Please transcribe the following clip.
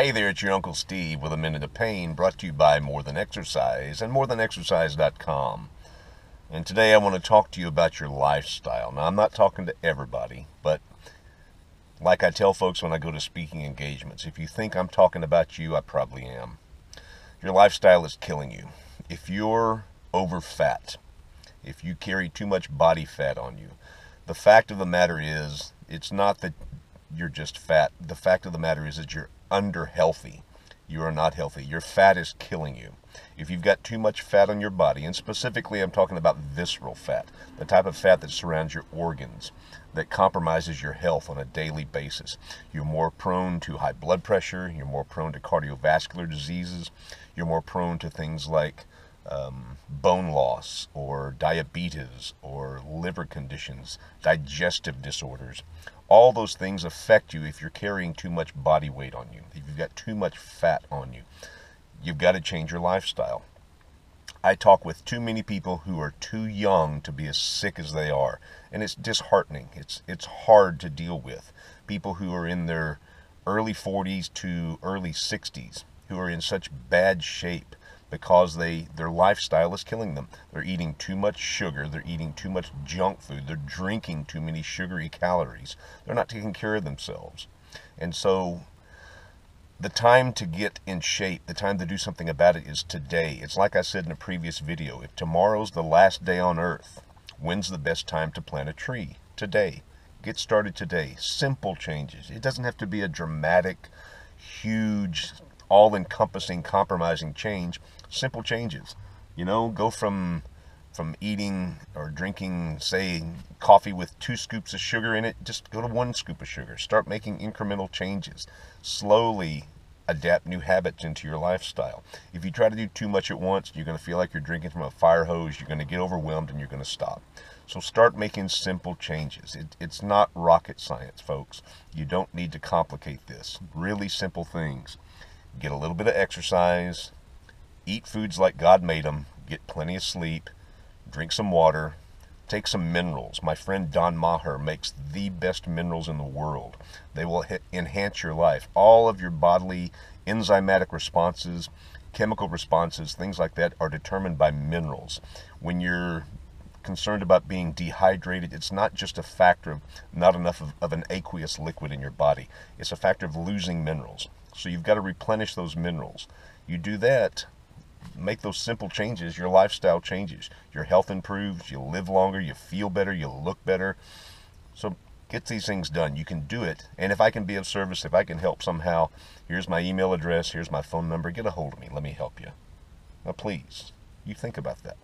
Hey there, it's your Uncle Steve with a Minute of Payne brought to you by More Than Exercise and MoreThanExercise.com. And today I want to talk to you about your lifestyle. Now, I'm not talking to everybody, but like I tell folks when I go to speaking engagements, if you think I'm talking about you, I probably am. Your lifestyle is killing you. If you're over fat, if you carry too much body fat on you, the fact of the matter is, it's not that you're just fat. The fact of the matter is that you're under healthy. You are not healthy. Your fat is killing you. If you've got too much fat on your body, and specifically I'm talking about visceral fat, the type of fat that surrounds your organs, that compromises your health on a daily basis, you're more prone to high blood pressure, you're more prone to cardiovascular diseases, you're more prone to things like um, bone loss or diabetes or liver conditions, digestive disorders. All those things affect you if you're carrying too much body weight on you, if you've got too much fat on you. You've got to change your lifestyle. I talk with too many people who are too young to be as sick as they are, and it's disheartening. It's it's hard to deal with. People who are in their early 40s to early 60s who are in such bad shape because they their lifestyle is killing them. They're eating too much sugar, they're eating too much junk food, they're drinking too many sugary calories. They're not taking care of themselves. And so the time to get in shape, the time to do something about it is today. It's like I said in a previous video, if tomorrow's the last day on earth, when's the best time to plant a tree? Today. Get started today. Simple changes. It doesn't have to be a dramatic, huge all encompassing, compromising change, simple changes. You know, go from from eating or drinking, say, coffee with two scoops of sugar in it, just go to one scoop of sugar. Start making incremental changes. Slowly adapt new habits into your lifestyle. If you try to do too much at once, you're going to feel like you're drinking from a fire hose. You're going to get overwhelmed and you're going to stop. So start making simple changes. It, it's not rocket science, folks. You don't need to complicate this. Really simple things get a little bit of exercise, eat foods like God made them, get plenty of sleep, drink some water, take some minerals. My friend Don Maher makes the best minerals in the world. They will enhance your life. All of your bodily enzymatic responses, chemical responses, things like that are determined by minerals. When you're concerned about being dehydrated, it's not just a factor of not enough of, of an aqueous liquid in your body. It's a factor of losing minerals. So you've got to replenish those minerals. You do that, make those simple changes, your lifestyle changes. Your health improves, you live longer, you feel better, you look better. So get these things done. You can do it. And if I can be of service, if I can help somehow, here's my email address, here's my phone number. Get a hold of me. Let me help you. Now, please, you think about that.